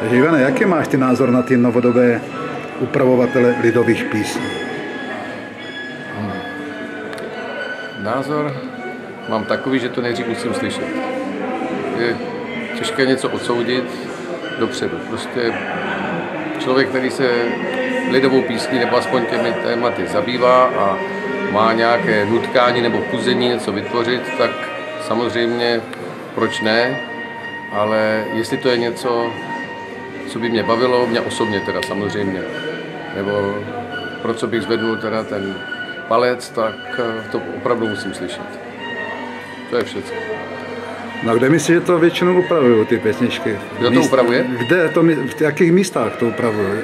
Takže Ivane, jaký máš ty názor na ty novodobé upravovatele lidových písní? Názor mám takový, že to nejdřív musím slyšet. Je těžké něco odsoudit dopředu. Prostě člověk, který se lidovou písní nebo aspoň těmi tématy zabývá a má nějaké nutkání nebo puzení něco vytvořit, tak samozřejmě proč ne, ale jestli to je něco, co by mě bavilo, mě osobně teda samozřejmě, nebo pro co bych zvednul teda ten palec, tak eh, to opravdu musím slyšet. To je všechno. No kde myslíš, že to většinou upravují ty pěsničky? Kdo to upravuje? Kde to, v jakých místách to upravují?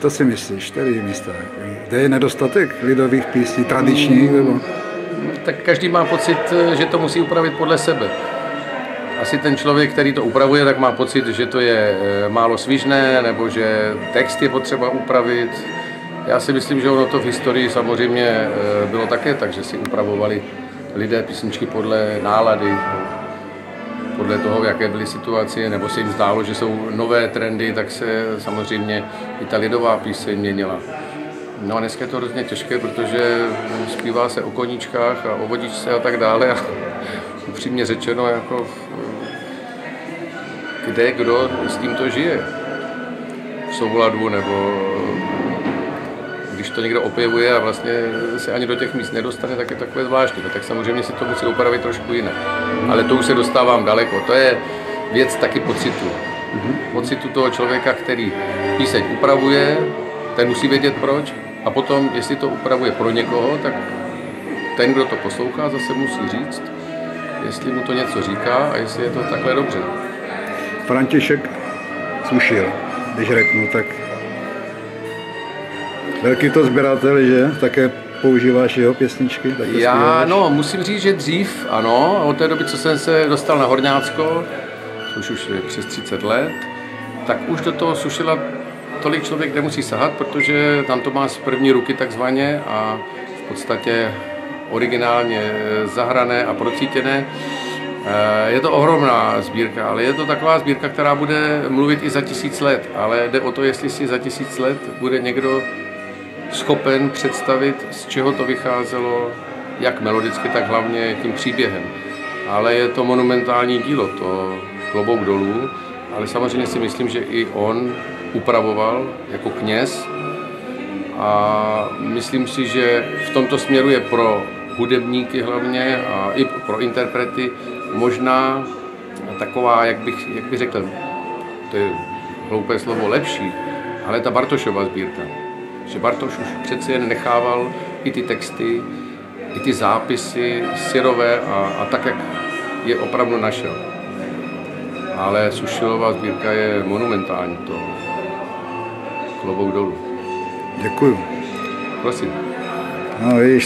To si myslíš, který místa? Kde je nedostatek lidových písní, tradičních? Nebo? Tak každý má pocit, eh, že to musí upravit podle sebe. Asi ten člověk, který to upravuje, tak má pocit, že to je eh, málo svižné, nebo že text je potřeba upravit. Já si myslím, že ono to v historii samozřejmě eh, bylo také tak, že si upravovali lidé písničky podle nálady, podle toho, v jaké byly situace, nebo se jim zdálo, že jsou nové trendy, tak se samozřejmě i ta lidová píseň měnila. No a dneska je to hrozně těžké, protože zpívá se o koníčkách a o vodičce a tak dále a upřímně řečeno, jako kde kdo s tímto žije v souladu nebo když to někdo opěvuje a vlastně se ani do těch míst nedostane, tak je takové zvláštní. No, tak samozřejmě si to musí opravit trošku jinak. Ale to už se dostávám daleko. To je věc taky pocitu. Mm-hmm. Pocitu toho člověka, který píseň upravuje, ten musí vědět proč. A potom, jestli to upravuje pro někoho, tak ten, kdo to poslouchá, zase musí říct, jestli mu to něco říká a jestli je to takhle dobře. František Sušil, když řeknu, tak velký to sběratel, že? Také používáš jeho pěsničky? Také Já, zpíváš? no, musím říct, že dřív, ano, od té doby, co jsem se dostal na Horňácko, což už je přes 30 let, tak už do toho sušila tolik člověk nemusí sahat, protože tam to má z první ruky takzvaně a v podstatě originálně zahrané a procítěné. Eh, je to ohromná sbírka, ale je to taková sbírka, která bude mluvit i za tisíc let, ale jde o to, jestli si za tisíc let bude někdo schopen představit, z čeho to vycházelo, jak melodicky, tak hlavně tím příběhem. Ale je to monumentální dílo, to klobouk dolů, ale samozřejmě si myslím, že i on upravoval jako kněz a myslím si, že v tomto směru je pro hudebníky hlavně a i pro interprety možná taková, jak bych, jak bych řekl, to je hloupé slovo, lepší, ale ta Bartošova sbírka. Že Bartoš už přeci jen nechával i ty texty, i ty zápisy syrové a, a tak, jak je opravdu našel. Ale Sušilová sbírka je monumentální, to klobouk dolů. Děkuju. Prosím. No, víš,